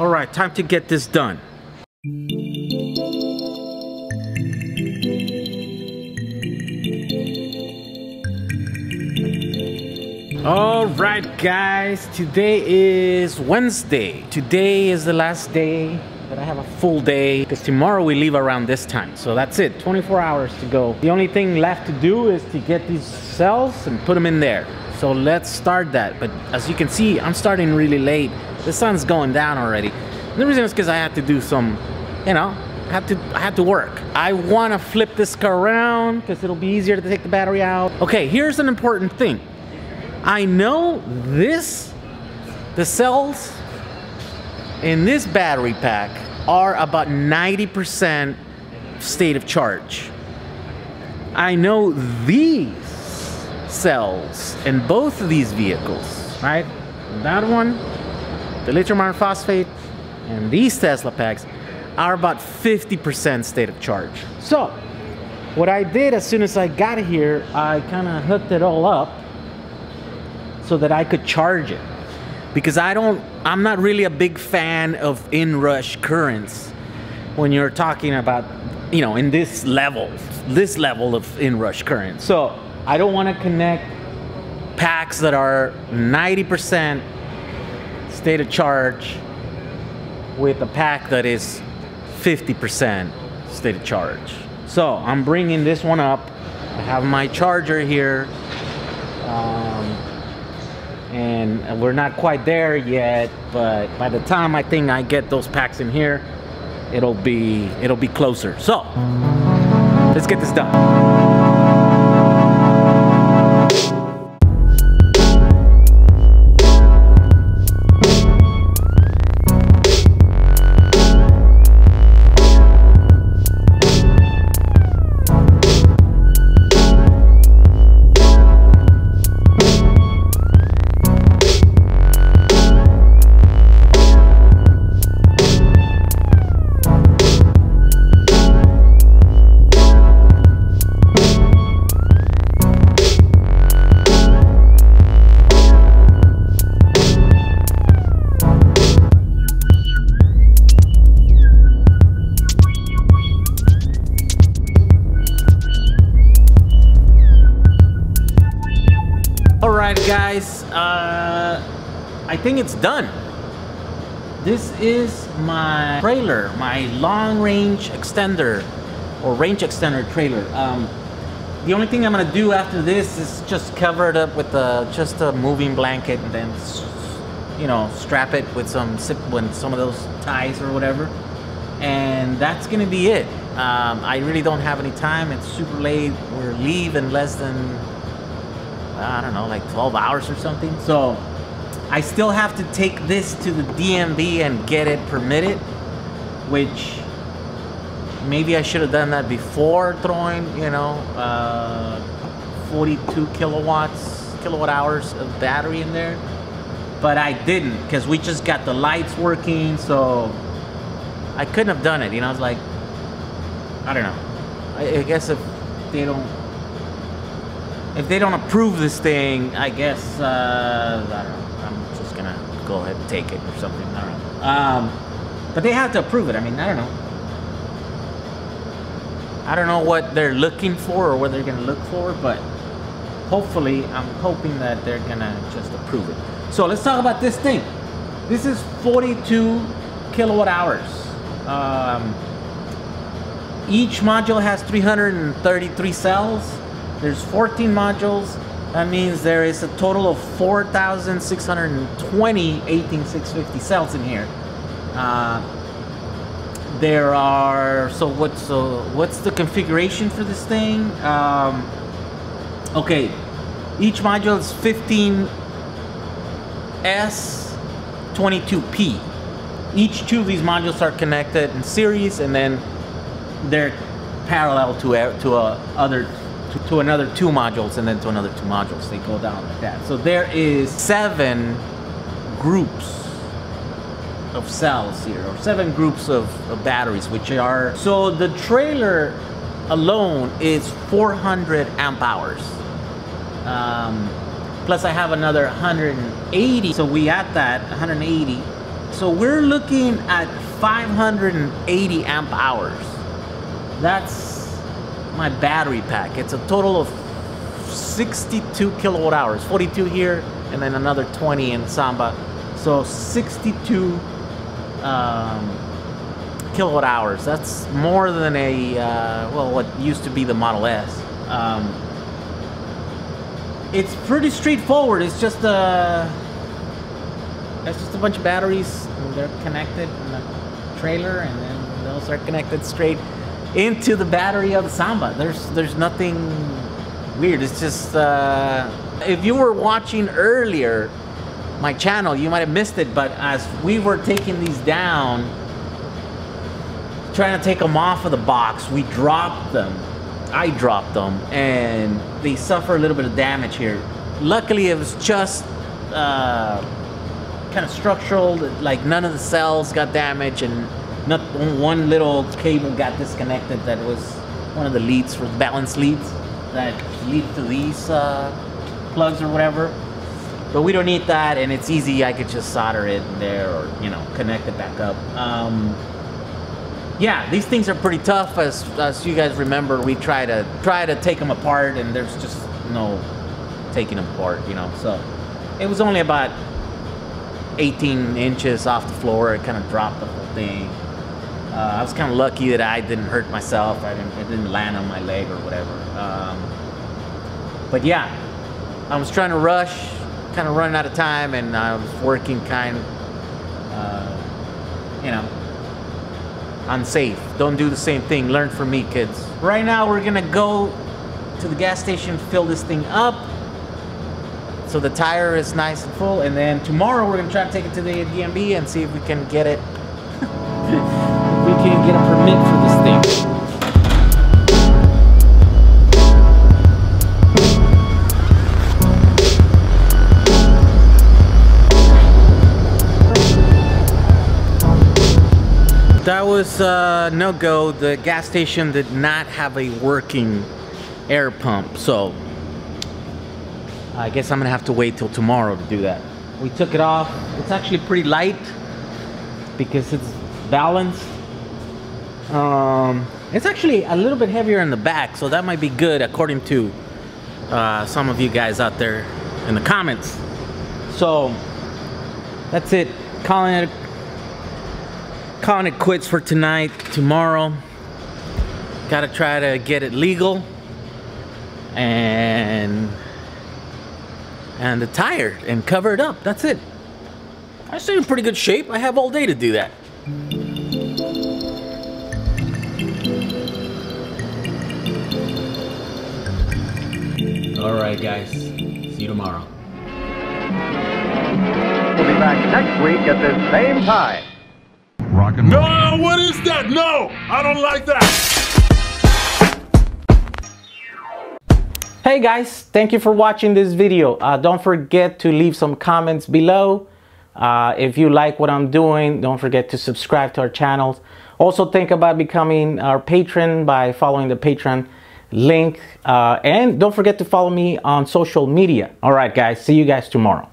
All right, time to get this done. All right, guys, today is Wednesday. Today is the last day that I have a full day because tomorrow we leave around this time. So that's it, 24 hours to go. The only thing left to do is to get these cells and put them in there. So let's start that. But as you can see, I'm starting really late. The sun's going down already. The reason is because I had to do some, you know, I had to I had to work. I want to flip this car around because it'll be easier to take the battery out. Okay, here's an important thing. I know this, the cells in this battery pack are about 90% state of charge. I know these cells in both of these vehicles, right? That one, the lithium iron phosphate, and these Tesla packs are about 50% state of charge. So, what I did as soon as I got here, I kind of hooked it all up so that I could charge it. Because I don't, I'm not really a big fan of inrush currents when you're talking about, you know, in this level, this level of inrush current. So I don't want to connect packs that are 90% state of charge with a pack that is 50% state of charge. So I'm bringing this one up. I have my charger here. Um, and we're not quite there yet but by the time i think i get those packs in here it'll be it'll be closer so let's get this done Uh, I think it's done. This is my trailer, my long range extender or range extender trailer. Um, the only thing I'm gonna do after this is just cover it up with a, just a moving blanket and then, you know, strap it with some with some of those ties or whatever. And that's gonna be it. Um, I really don't have any time. It's super late. We're leave in less than I don't know, like 12 hours or something. So I still have to take this to the DMV and get it permitted, which maybe I should have done that before throwing, you know, uh, 42 kilowatts, kilowatt hours of battery in there. But I didn't because we just got the lights working, so I couldn't have done it. You know, I was like, I don't know. I, I guess if they don't if they don't approve this thing, I guess uh. I'm just gonna go ahead and take it or something. I don't know. Um, but they have to approve it. I mean, I don't know. I don't know what they're looking for or what they're gonna look for, but hopefully, I'm hoping that they're gonna just approve it. So let's talk about this thing. This is 42 kilowatt hours. Um, each module has 333 cells. There's 14 modules. That means there is a total of 4,620 18650 cells in here. Uh, there are so what's so what's the configuration for this thing? Um, okay, each module is 15S22P. Each two of these modules are connected in series, and then they're parallel to to a other to, to another two modules and then to another two modules. They go down like that. So there is seven groups of cells here or seven groups of, of batteries which are so the trailer alone is 400 amp hours. Um, plus i have another 180 so we add that 180 So we're looking at 580 amp hours. That's my battery pack. It's a total of 62 kilowatt hours, 42 here, and then another 20 in Samba. So 62 um, kilowatt hours. That's more than a, uh, well, what used to be the Model S. Um, it's pretty straightforward. It's just a, it's just a bunch of batteries. they're connected in the trailer, and then those are connected straight into the battery of the Samba. There's, there's nothing weird. It's just, uh, if you were watching earlier my channel, you might have missed it, but as we were taking these down, trying to take them off of the box, we dropped them. I dropped them, and they suffer a little bit of damage here. Luckily, it was just uh, kind of structural, like none of the cells got damaged, and not one little cable got disconnected that was one of the leads for the balance leads that lead to these uh, plugs or whatever. But we don't need that, and it's easy. I could just solder it there, or you know, connect it back up. Um, yeah, these things are pretty tough. As as you guys remember, we try to try to take them apart, and there's just no taking them apart. You know, so it was only about 18 inches off the floor. It kind of dropped the whole thing. Uh, I was kind of lucky that I didn't hurt myself. I didn't, it didn't land on my leg or whatever. Um, but yeah, I was trying to rush, kind of running out of time, and I was working kind of, uh, you know, unsafe. Don't do the same thing. Learn from me, kids. Right now, we're gonna go to the gas station, fill this thing up, so the tire is nice and full, and then tomorrow we're gonna try to take it to the DMV and see if we can get it can get a permit for this thing. That was uh, no go. The gas station did not have a working air pump, so I guess I'm gonna have to wait till tomorrow to do that. We took it off. It's actually pretty light because it's balanced. Um, it's actually a little bit heavier in the back, so that might be good according to uh, some of you guys out there in the comments. So that's it. Calling it calling it quits for tonight. Tomorrow, gotta try to get it legal and and the tire and cover it up. That's it. I stay in pretty good shape. I have all day to do that. All right, guys. See you tomorrow. We'll be back next week at this same time. Rock and roll. No, no, what is that? No, I don't like that. Hey guys, thank you for watching this video. Uh, don't forget to leave some comments below. Uh, if you like what I'm doing, don't forget to subscribe to our channels. Also think about becoming our patron by following the Patreon link. Uh, and don't forget to follow me on social media. All right, guys. See you guys tomorrow.